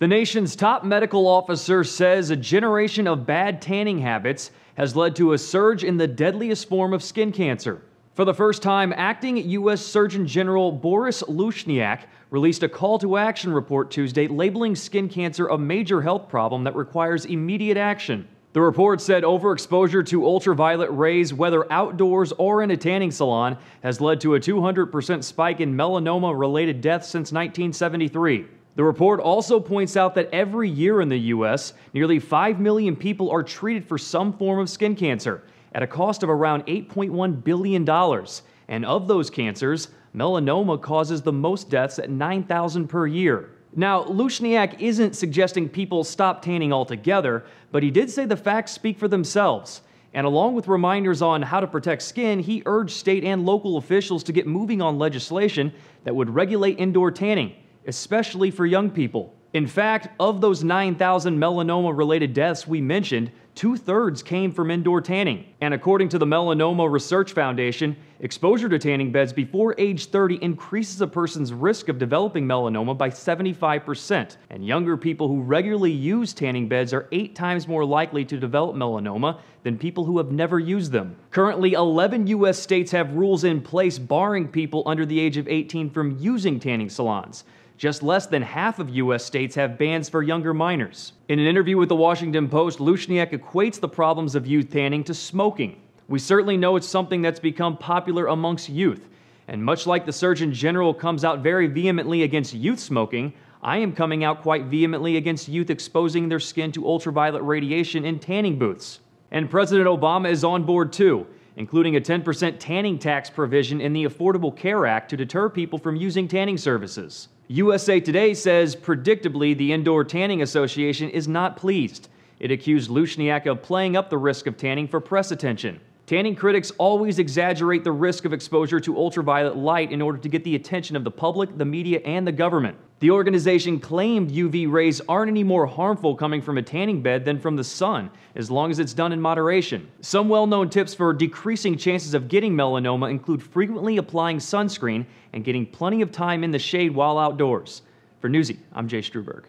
The nation's top medical officer says a generation of bad tanning habits has led to a surge in the deadliest form of skin cancer. For the first time, acting U.S. Surgeon General Boris Lushniak released a call to action report Tuesday labeling skin cancer a major health problem that requires immediate action. The report said overexposure to ultraviolet rays, whether outdoors or in a tanning salon, has led to a 200% spike in melanoma related deaths since 1973. The report also points out that every year in the U.S., nearly 5 million people are treated for some form of skin cancer at a cost of around $8.1 billion. And of those cancers, melanoma causes the most deaths at 9,000 per year. Now, Lushniak isn't suggesting people stop tanning altogether, but he did say the facts speak for themselves. And along with reminders on how to protect skin, he urged state and local officials to get moving on legislation that would regulate indoor tanning, especially for young people. In fact, of those 9,000 melanoma related deaths we mentioned, two thirds came from indoor tanning. And according to the Melanoma Research Foundation, exposure to tanning beds before age 30 increases a person's risk of developing melanoma by 75%. And younger people who regularly use tanning beds are eight times more likely to develop melanoma than people who have never used them. Currently, 11 U.S. states have rules in place barring people under the age of 18 from using tanning salons. Just less than half of U.S. states have bans for younger minors. In an interview with the Washington Post, Lushniak equates the problems of youth tanning to smoking. We certainly know it's something that's become popular amongst youth. And much like the Surgeon General comes out very vehemently against youth smoking, I am coming out quite vehemently against youth exposing their skin to ultraviolet radiation in tanning booths. And President Obama is on board too, including a 10% tanning tax provision in the Affordable Care Act to deter people from using tanning services. USA Today says, predictably, the Indoor Tanning Association is not pleased. It accused Lushniak of playing up the risk of tanning for press attention. Tanning critics always exaggerate the risk of exposure to ultraviolet light in order to get the attention of the public, the media, and the government. The organization claimed UV rays aren't any more harmful coming from a tanning bed than from the sun, as long as it's done in moderation. Some well known tips for decreasing chances of getting melanoma include frequently applying sunscreen and getting plenty of time in the shade while outdoors. For Newsy, I'm Jay Strubberg.